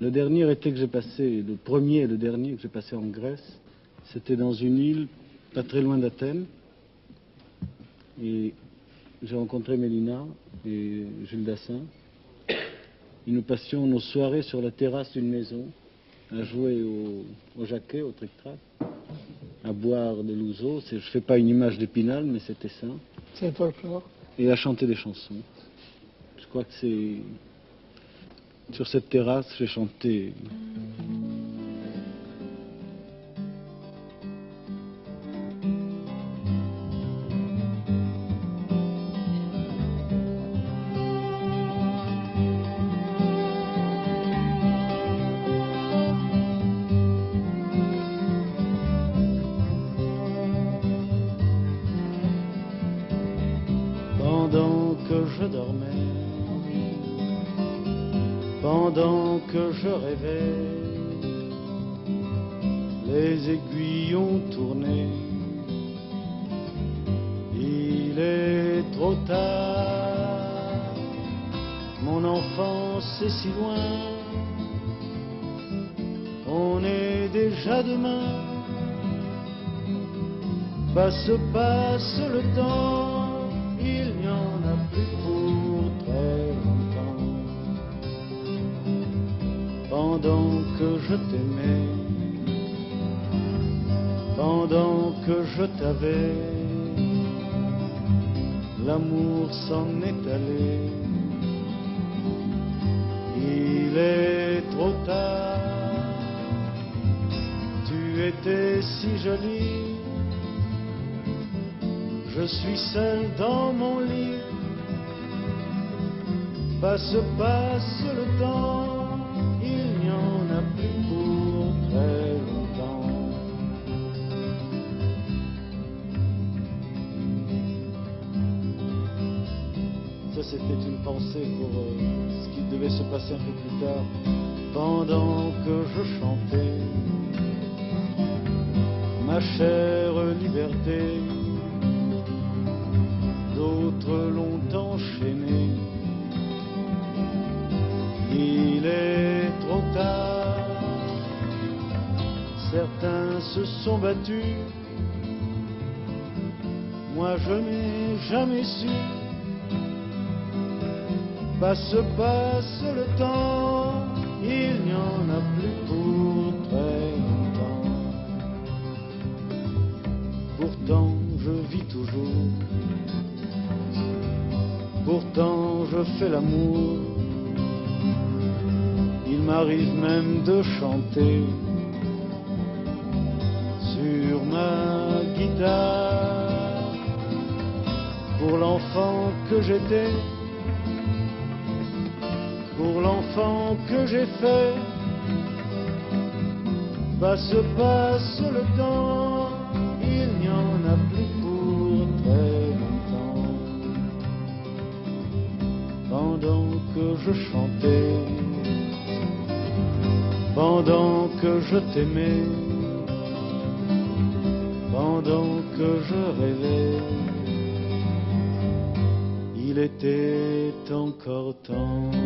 Le dernier été que j'ai passé, le premier et le dernier que j'ai passé en Grèce, c'était dans une île pas très loin d'Athènes. Et j'ai rencontré Mélina et Jules Dassin. Et nous passions nos soirées sur la terrasse d'une maison, à jouer au, au jaquet, au tric-trac, à boire des louzeaux. Je ne fais pas une image d'épinal, mais c'était ça. C'est le folklore. Et à chanter des chansons. Je crois que c'est. Sur cette terrasse, j'ai chanté. Pendant que je dormais, pendant que je rêvais, les aiguilles ont tourné. Il est trop tard, mon enfance est si loin, on est déjà demain. Passe, passe le temps, Pendant que je t'aimais, pendant que je t'avais, l'amour s'en est allé. Il est trop tard, tu étais si jolie. Je suis seul dans mon lit. Passe, passe le c'était une pensée pour euh, ce qui devait se passer un peu plus tard. Pendant que je chantais ma chère liberté, d'autres l'ont enchaîné. Il est trop tard, certains se sont battus, moi je n'ai jamais su. Passe, passe le temps, il n'y en a plus pour très longtemps. Pourtant je vis toujours Pourtant je fais l'amour. Il m'arrive même de chanter sur ma guitare pour l'enfant que j'étais, que j'ai fait. Passe, passe le temps, il n'y en a plus pour très longtemps pendant que je chantais, pendant que je t'aimais, pendant que je rêvais, il était encore temps.